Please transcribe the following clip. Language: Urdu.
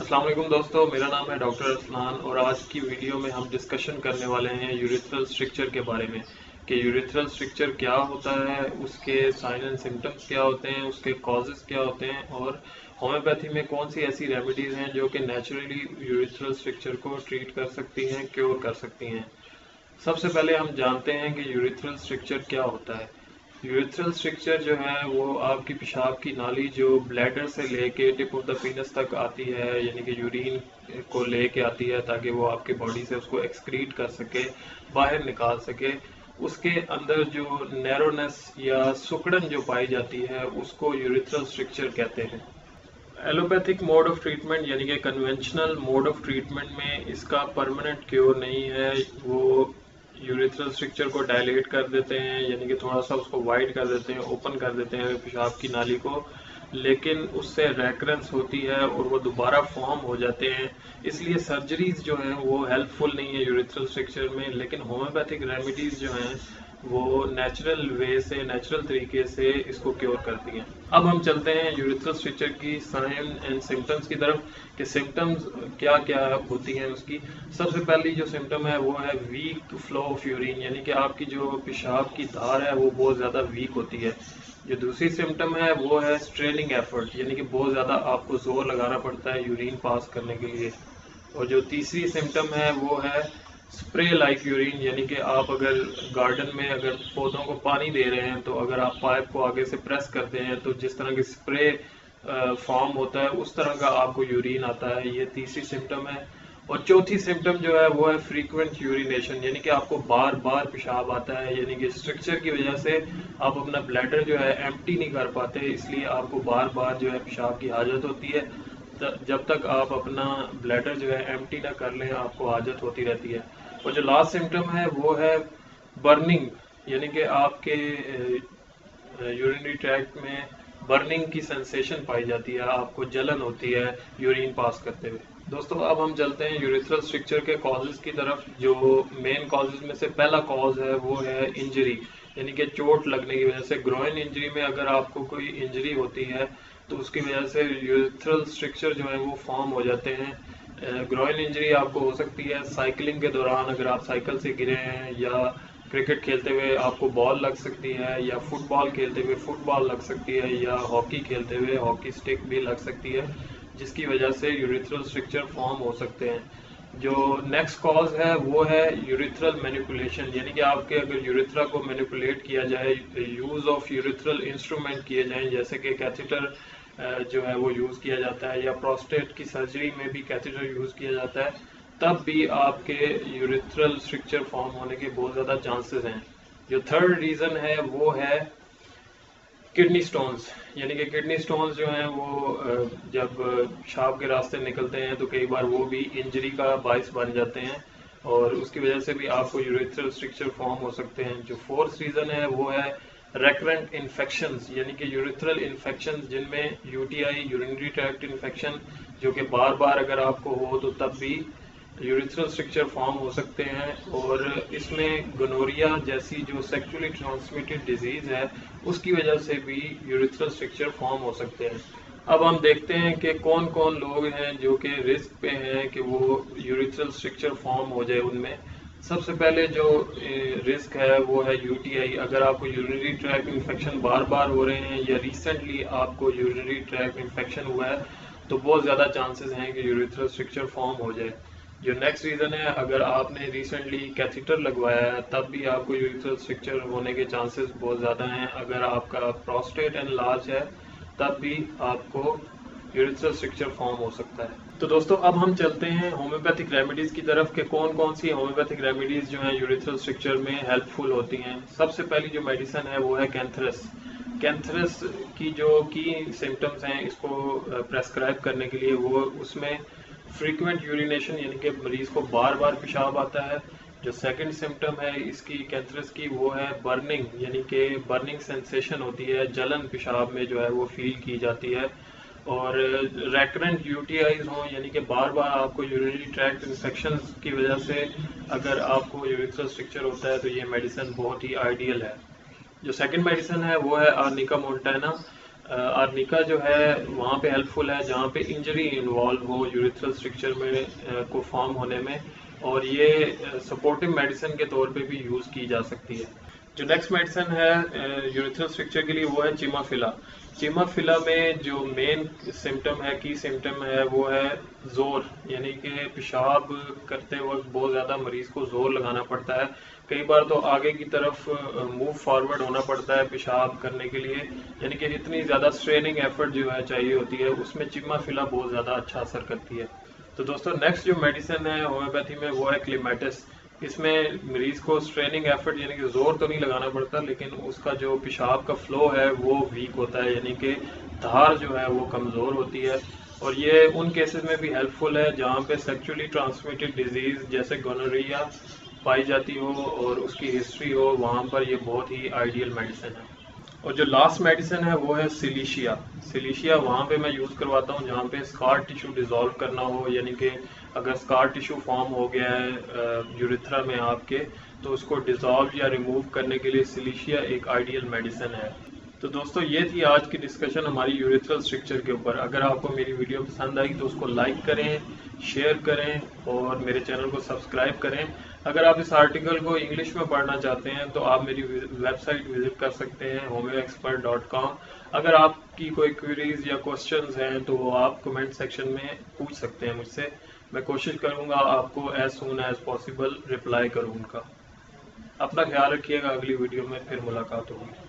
السلام علیکم دوستو، میرا نام ہے ڈاکٹر اسلان اور آج کی ویڈیو میں ہم ڈسکشن کرنے والے ہیں یوریتھرل سٹرکچر کے بارے میں کہ یوریتھرل سٹرکچر کیا ہوتا ہے، اس کے سائن اینڈ سمٹمز کیا ہوتے ہیں، اس کے کازز کیا ہوتے ہیں اور ہومیوپیتھی میں کون سی ایسی ریمیڈیز ہیں جو کہ نیچرلی یوریتھرل سٹرکچر کو ٹریٹ کر سکتی ہیں کیور کر سکتی ہیں۔ سب سے پہلے ہم جانتے ہیں کہ یوریتھرل سٹرکچر کیا ہوتا ہے۔ یوریتھرل سٹرکچر جو ہے وہ آپ کی پیشاب کی نالی جو بلیڈر سے لے کے ٹپ آف دا پینس تک آتی ہے یعنی کہ یورین کو لے کے آتی ہے تاکہ وہ آپ کے باڈی سے اس کو ایکسکریٹ کر سکے، باہر نکال سکے۔ اس کے اندر جو نیرونیس یا سکڑن جو پائی جاتی ہے، اس کو یوریتھرل سٹرکچر کہتے ہیں۔ ایلوپیتھک موڈ آف ٹریٹمنٹ یعنی کہ کنونشنل موڈ آف ٹریٹمنٹ میں اس کا پرماننٹ کیور نہیں ہے۔ وہ یوریتھرل سٹرکچر کو ڈائلیٹ کر دیتے ہیں یعنی کہ تھوڑا سا اس کو وائڈ کر دیتے ہیں اوپن کر دیتے ہیں پیشاب کی نالی کو۔ لیکن اس سے ریکرنس ہوتی ہے اور وہ دوبارہ فارم ہو جاتے ہیں۔ اس لیے سرجریز جو ہیں وہ ہیلپ فل نہیں ہے یوریتھرل سٹرکچر میں، لیکن ہومیوپیتھک ریمیڈیز جو ہیں وہ نیچرل وے سے نیچرل طریقے سے اس کو کیور کرتی ہیں۔ اب ہم چلتے ہیں یوریتھرل سٹرکچر کی سائن اینڈ سمٹمز کی طرف کہ سمٹمز کیا کیا ہوتی ہیں اس کی۔ سب سے پہلی جو سمٹم ہے وہ ہے ویک فلو آف یورین یعنی کہ آپ کی جو پیشاب کی دھار ہے وہ بہت زیادہ ویک ہوتی ہے۔ جو دوسری سمٹم ہے وہ ہے اسٹریننگ ایفرٹ یعنی کہ بہت زیادہ آپ کو زور لگانا پڑتا ہے یورین پاس کرنے کے لیے۔ اور جو تیسری سمٹم ہے وہ ہے اسپرے لائک یورین یعنی کہ آپ اگر گارڈن میں اگر پودوں کو پانی دے رہے ہیں، تو اگر آپ پائپ کو آگے سے پریس کرتے ہیں، تو جس طرح کی اسپرے فارم ہوتا ہے، اس طرح کا آپ کو یورین آتا ہے۔ یہ تیسری سمٹم ہے۔ اور چوتھی سمٹم جو ہے، وہ ہے فریکوینٹ یورینیشن یعنی کہ آپ کو بار بار پیشاب آتا ہے۔ یعنی کہ اسٹرکچر کی وجہ سے آپ اپنا بلیڈر جو ہے ایمٹی نہیں کر پاتے، اس لیے آپ کو بار بار جو ہے پیشاب کی حاجت ہوتی ہے۔ جب تک آپ اپنا بلیڈر جو ہے ایمٹی نہ کر لیں، آپ کو حاجت ہوتی رہتی ہے۔ اور جو لاسٹ سمٹم ہے، وہ ہے برننگ یعنی کہ آپ کے یورینری ٹریکٹ میں برننگ کی سینسیشن پائی جاتی ہے، آپ کو جلن ہوتی ہے یورین پاس کرتے ہوئے۔ دوستو، اب ہم چلتے ہیں یوریتھرل سٹرکچر کے کازز کی طرف، جو مین کازز میں سے پہلا کاز ہے، وہ ہے انجری یعنی کہ چوٹ لگنے کی وجہ سے گروئن انجری میں اگر آپ کو کوئی انجری ہوتی ہے، تو اس کی وجہ سے یوریتھرل سٹرکچر جو ہے وہ فارم ہو جاتے ہیں۔ گروئن انجری آپ کو ہو سکتی ہے سائیکلنگ کے دوران اگر آپ سائیکل سے گرے ہیں یا کرکٹ کھیلتے ہوئے آپ کو بال لگ سکتی ہے یا فٹ بال کھیلتے ہوئے فٹ بال لگ سکتی ہے یا ہاکی کھیلتے ہوئے ہاکی سٹک بھی لگ سکتی ہے، جس کی وجہ سے یوریتھرل سٹرکچر فارم ہو سکتے ہیں۔ جو نیکسٹ کاز ہے وہ ہے یوریتھرل مینیپولیشن یعنی کہ آپ کے اگر یوریتھرا کو مینیپولیٹ کیا جائے یوز آف یوریتھرل انسٹرومنٹ کیے جائیں، جیسے کہ کیتھیٹر جو ہے وہ یوز کیا جاتا ہے، یا پروسٹیٹ کی سرجری میں بھی کیتھیٹر یوز کیا جاتا ہے، تب بھی آپ کے یوریتھرل اسٹرکچر فارم ہونے کے بہت زیادہ چانسز ہیں۔ جو تھرڈ ریزن ہے وہ ہے کڈنی سٹونز یعنی کہ کڈنی سٹونز جو ہیں وہ جب شاپ کے راستے نکلتے ہیں تو کئی بار وہ بھی انجری کا باعث بن جاتے ہیں اور اس کی وجہ سے بھی آپ کو یوریتھرل اسٹرکچر فارم ہو سکتے ہیں۔ جو فورتھ ریزن ہے وہ ہے ریکرنٹ انفیکشنز یعنی کہ یوریتھرل انفیکشنز جن میں U T I urinary tract infection جو کہ بار بار اگر آپ کو ہو تو تب بھی یوریتھرل اسٹرکچر فارم ہو سکتے ہیں اور اس میں گنوریا جیسی جو سیکچولی ٹرانسمیٹڈ ڈیزیز ہے، اس کی وجہ سے بھی یوریتھرل اسٹرکچر فارم ہو سکتے ہیں۔ اب ہم دیکھتے ہیں کہ کون کون لوگ ہیں جو کہ رسک پہ ہیں کہ وہ یوریتھرل اسٹرکچر فارم ہو جائے ان میں۔ سب سے پہلے جو رسک ہے وہ ہے یو ٹی آئی۔ اگر آپ کو یورینری ٹریک انفیکشن بار بار ہو رہے ہیں یا ریسنٹلی آپ کو یورینری ٹریک انفیکشن ہوا ہے، تو بہت زیادہ چانسز ہیں کہ یوریتھرل اسٹرکچر فارم ہو جائے۔ جو نیکسٹ ریزن ہے، اگر آپ نے ریسنٹلی کیتھیٹر لگوایا ہے، تب بھی آپ کو یوریتھرل اسٹرکچر ہونے کے چانسز بہت زیادہ ہیں۔ اگر آپ کا پروسٹیٹ اینڈ لارج ہے، تب بھی آپ کو یوریتھرل اسٹرکچر فارم ہو سکتا ہے۔ تو دوستو، اب ہم چلتے ہیں ہومیوپیتھک ریمیڈیز کی طرف کہ کون کون سی ہومیوپیتھک ریمیڈیز جو ہیں یوریتھرل اسٹرکچر میں ہیلپ فل ہوتی ہیں۔ سب سے پہلی جو میڈیسن ہے وہ ہے کینتھرس کینتھرس کی جو کی سمٹمز ہیں اس کو uh, پریسکرائب کرنے کے لیے وہ اس میں فریکوینٹ یورینیشن یعنی کہ مریض کو بار بار پیشاب آتا ہے، جو سیکنڈ سمٹم ہے، اس کی کینتھرس کی، وہ ہے برننگ یعنی کہ برننگ سینسیشن ہوتی ہے، جلن پیشاب میں جو ہے وہ فیل کی جاتی ہے۔ اور ریکرنٹ یو ٹی آئیز ہوں یعنی کہ بار بار آپ کو یورینری ٹریکٹ انفیکشن کی وجہ سے اگر آپ کو یوریتھرل اسٹرکچر ہوتا ہے تو یہ میڈیسن بہت ہی آئیڈیل ہے۔ جو سیکنڈ میڈیسن ہے، وہ ہے آرنیکا مونٹینا آرنیکا جو ہے، وہاں پہ ہیلپ فل ہے، جہاں پہ انجری انوالو ہو یوریتھرل اسٹرکچر میں کو فارم ہونے میں، اور یہ سپورٹو میڈیسن کے طور پہ بھی یوز کی جا سکتی ہے۔ جو نیکسٹ میڈیسن ہے یوریتھرل اسٹرکچر کے لیے وہ ہے چیما فلا چیما فلا میں جو مین سمٹم ہے کی سمٹم ہے، وہ ہے زور۔ یعنی کہ پیشاب کرتے وقت بہت زیادہ مریض کو زور لگانا پڑتا ہے۔ کئی بار تو آگے کی طرف موو فارورڈ ہونا پڑتا ہے پیشاب کرنے کے لیے یعنی کہ اتنی زیادہ اسٹریننگ ایفرٹ جو ہے چاہیے ہوتی ہے، اس میں چیما فلا بہت زیادہ اچھا اثر کرتی ہے۔ تو دوستو نیکسٹ جو میڈیسن ہے ہومیوپیتھی میں وہ ہے کلیمیٹس اس میں مریض کو اسٹریننگ ایفرٹ یعنی کہ زور تو نہیں لگانا پڑتا، لیکن اس کا جو پیشاب کا فلو ہے وہ ویک ہوتا ہے یعنی کہ دھار جو ہے وہ کمزور ہوتی ہے۔ اور یہ ان کیسز میں بھی ہیلپ فل ہے جہاں پہ سیکچولی ٹرانسمیٹڈ ڈیزیز جیسے گونوریا پائی جاتی ہو اور اس کی ہسٹری ہو، وہاں پر یہ بہت ہی آئیڈیل میڈیسن ہے۔ اور جو لاسٹ میڈیسن ہے وہ ہے سلیشیا سلیشیا وہاں پہ میں یوز کرواتا ہوں، جہاں پہ اسکار ٹیشو ڈیزالو کرنا ہو یعنی کہ اگر اسکار ٹیشو فارم ہو گیا ہے یوریتھرا میں آپ کے، تو اس کو ڈیزالو یا ریموو کرنے کے لیے سلیشیا ایک آئیڈیل میڈیسن ہے۔ تو دوستو، یہ تھی آج کی ڈسکشن ہماری یوریتھرل اسٹرکچر کے اوپر۔ اگر آپ کو میری ویڈیو پسند آئی تو اس کو لائک کریں شیئر کریں اور میرے چینل کو سبسکرائب کریں۔ اگر آپ اس آرٹیکل کو انگلش میں پڑھنا چاہتے ہیں تو آپ میری ویب سائٹ وزٹ کر سکتے ہیں ہومیو ایکسپرٹ ڈاٹ کام اگر آپ کی کوئی کوئریز یا کوشچنز ہیں تو وہ آپ کمنٹ سیکشن میں پوچھ سکتے ہیں مجھ سے. میں کوشش کروں گا آپ کو as soon as possible reply کروں ان کا. اپنا خیال رکھیے گا، اگلی ویڈیو میں پھر ملاقات ہوگی.